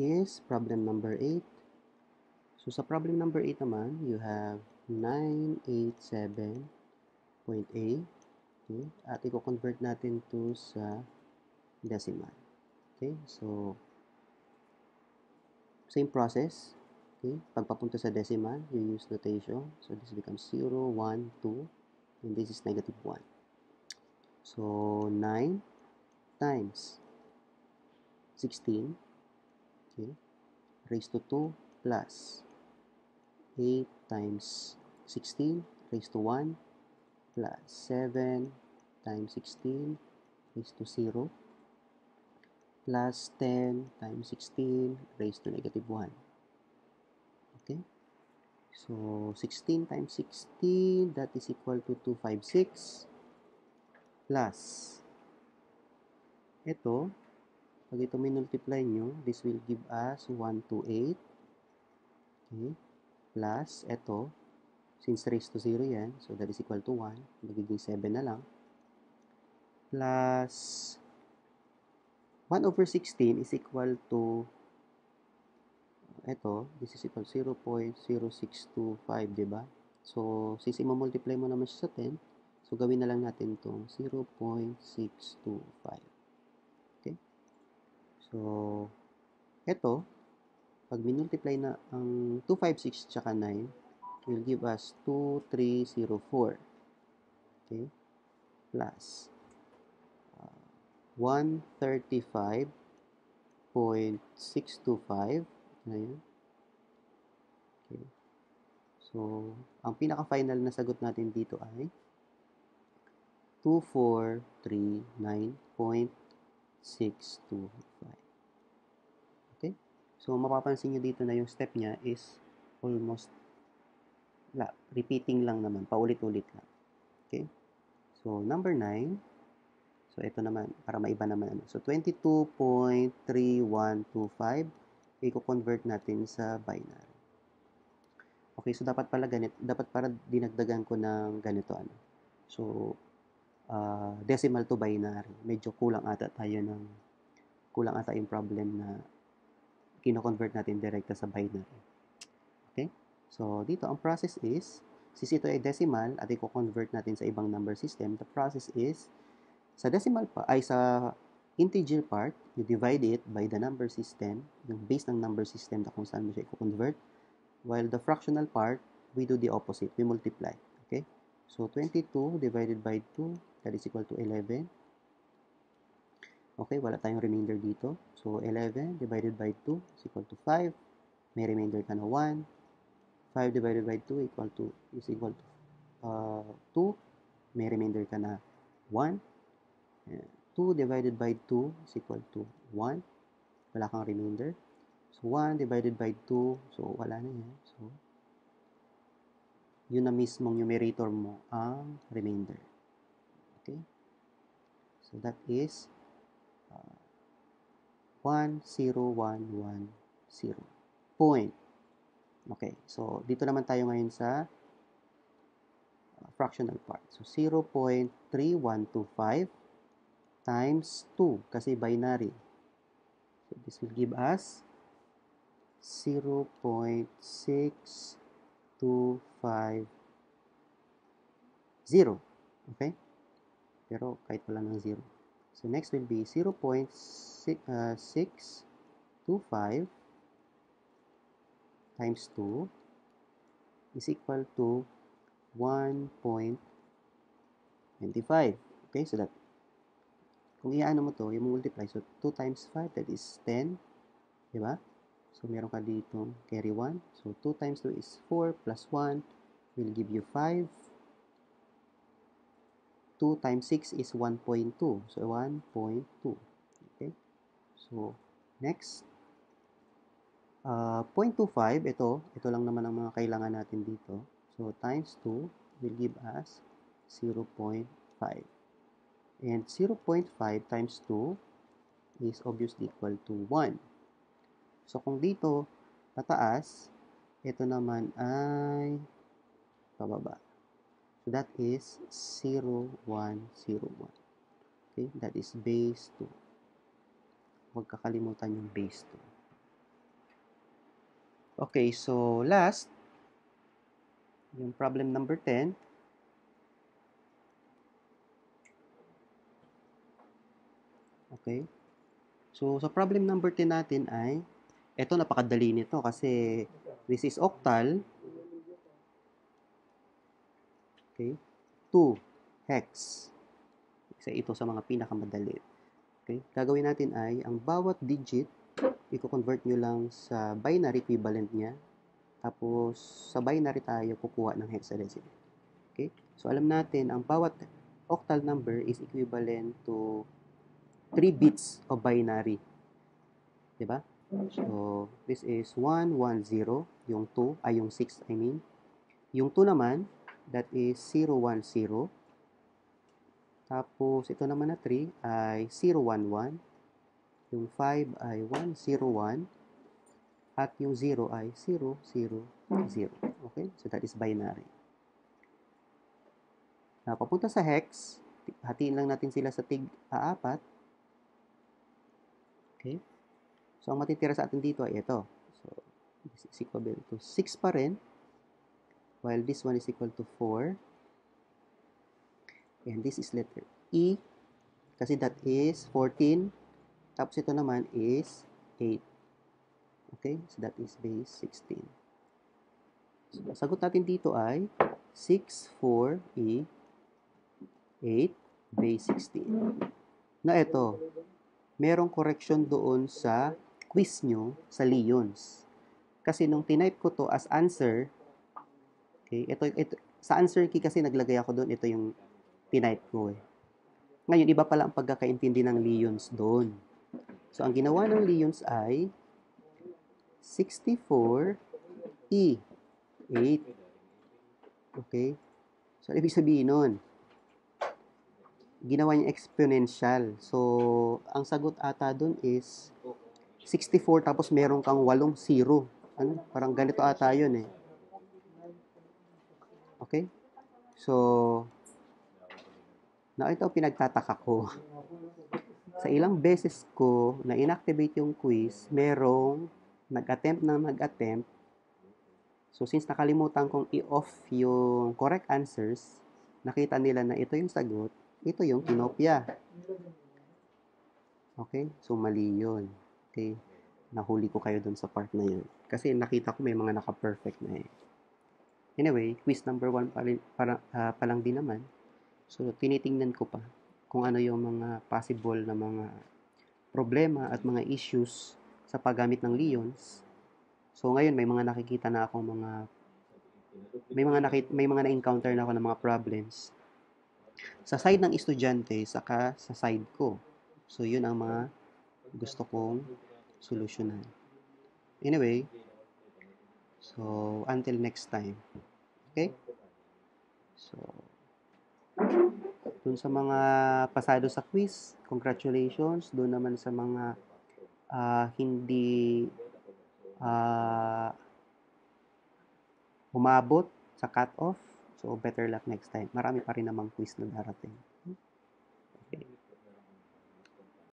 is problem number 8. So sa problem number 8 naman, you have 987.a. Okay? At i-convert natin to sa decimal. Okay? So, same process. Okay? Pagpapunta sa decimal, you use notation. So, this becomes 0, 1, 2, and this is negative 1. So, 9 times 16 okay, raised to 2 plus 8 times 16 raised to 1 plus 7 times 16 raised to 0 plus 10 times 16 raised to negative 1. Okay? So, 16 times 16, that is equal to 256 plus ito, pag ito minultiply nyo, this will give us 128 okay, plus ito, since raised to 0 yan, so that is equal to 1, magiging 7 na lang, plus 1 over 16 is equal to ito, this is equal to 0.0625, di ba? So, since i-multiply mo naman siya sa 10, so gawin na lang natin itong 0.625. So, ito, pag minultiply na ang 256 tsaka 9, will give us 2304. Okay? Plus uh, 135.625. Ayan. Okay. So, ang pinaka-final na sagot natin dito ay 2439.625. Okay? So, mapapansin nyo dito na yung step niya is almost la, repeating lang naman, paulit-ulit lang. Okay? So, number 9. So, ito naman, para maiba naman. Ano. So, 22.3125 i-convert natin sa binary. Okay, so dapat pala ganito, dapat para dinagdagan ko ng ganito ano. So, uh, decimal to binary. Medyo kulang ata tayo ng kulang ata yung problem na kino-convert natin direkta sa binary. Okay? So, dito ang process is since ito ay decimal at i-convert natin sa ibang number system, the process is sa decimal pa ay sa integer part, you divide it by the number system, yung base ng number system na kung saan mo siya i-convert. While the fractional part, we do the opposite. We multiply. Okay? So, 22 divided by 2, that is equal to 11. Okay, wala tayong remainder dito. So, 11 divided by 2 is equal to 5. May remainder ka na 1. 5 divided by 2 equal to, is equal to uh, 2. May remainder ka na 1. 2 divided by 2 is equal to 1. Wala kang remainder. So, 1 divided by 2. So, wala na yan. So, yun na mismong numerator mo ang remainder. Okay? So, that is uh, 1, 0, 1, 1, 0. Point. Okay. So, dito naman tayo ngayon sa uh, fractional part. So, 0.3125 times 2 kasi binary. So this will give us 0.6250. Okay? Pero kahit wala ng 0. So next will be 0.625 times 2 is equal to 1.25. Okay, so that kung iaano mo to, yung multiply, so 2 times 5, that is 10. Di ba? So, meron ka dito carry 1. So, 2 times 2 is 4 plus 1 will give you 5. 2 times 6 is 1.2. So, 1.2. Okay? So, next. Uh, 0.25, ito. Ito lang naman ang mga kailangan natin dito. So, times 2 will give us 0.5. And 0.5 times 2 is obviously equal to 1. So, kung dito, pataas, ito naman ay pababa. That is 0, 1, 0, 1. Okay, that is base 2. Huwag kakalimutan yung base Okay, so last, yung problem number 10. Okay. So, sa problem number 10 natin ay, eto napakadali nito kasi this is octal. Okay. 2 hex. Isa ito sa mga pinakamadali. Okay. Gagawin natin ay, ang bawat digit, i-convert nyo lang sa binary equivalent niya. Tapos, sa binary tayo kukuha ng hexadecimal. Okay? So, alam natin, ang bawat octal number is equivalent to 3 bits of binary. Diba? So, this is 1, 1, 0. Yung 2, ay yung 6, I mean. Yung 2 naman, that is 0, 1, 0. Tapos, ito naman na 3 ay 0, 1, 1. Yung 5 ay 1, 0, 1. At yung 0 ay 0, 0, 0. Okay? So, that is binary. Na papunta sa hex, hatiin lang natin sila sa tig apat. Okay? So, ang matitira sa atin dito ay ito. So, this is equal to 6 pa rin. While this one is equal to 4. And this is letter E. Kasi that is 14. Tapos ito naman is 8. Okay? So, that is base 16. So, sagot natin dito ay 6, 4, E, 8, base 16. Na ito, merong correction doon sa quiz nyo sa Leons. Kasi nung tinype ko to as answer, okay, ito, ito, sa answer key kasi naglagay ako doon, ito yung tinype ko eh. Ngayon, iba pala ang pagkakaintindi ng Leons doon. So, ang ginawa ng Leons ay 64 E 8. Okay? So, ibig sabihin nun, ginawa niya exponential. So, ang sagot ata dun is 64 tapos meron kang walong zero. Ano? Parang ganito ata yun eh. Okay? So, na ito pinagtataka ko. Sa ilang beses ko na inactivate yung quiz, merong nag-attempt na nag-attempt. So, since nakalimutan kong i-off yung correct answers, nakita nila na ito yung sagot, ito yung kinopya. Okay? So, mali yun. Okay? Nahuli ko kayo dun sa part na yun. Kasi nakita ko may mga naka-perfect na eh. Anyway, quiz number 1 pa, uh, pa lang din naman. So, tinitingnan ko pa kung ano yung mga possible na mga problema at mga issues sa paggamit ng Leons. So, ngayon may mga nakikita na ako mga may mga nakit may mga na-encounter na ako ng mga problems sa side ng estudyante saka sa side ko. So, yun ang mga gusto kong solusyonan. Anyway, so, until next time. Okay? So, dun sa mga pasado sa quiz, congratulations. Doon naman sa mga uh, hindi uh, umabot sa cut-off, So, better luck next time. Marami pa rin namang quiz na darating.